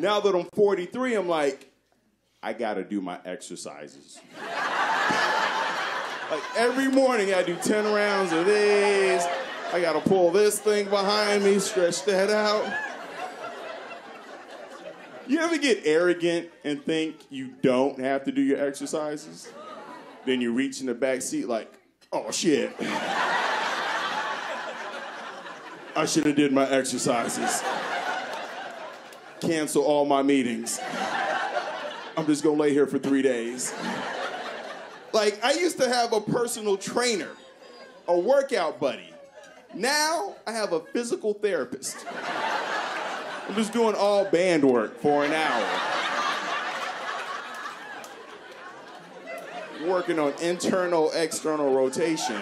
Now that I'm 43, I'm like, I gotta do my exercises. like every morning, I do 10 rounds of these. I gotta pull this thing behind me, stretch that out. You ever get arrogant and think you don't have to do your exercises? Then you reach in the back seat like, oh shit. I should have did my exercises. Cancel all my meetings. I'm just gonna lay here for three days. Like, I used to have a personal trainer, a workout buddy. Now I have a physical therapist. I'm just doing all band work for an hour. Working on internal, external rotation.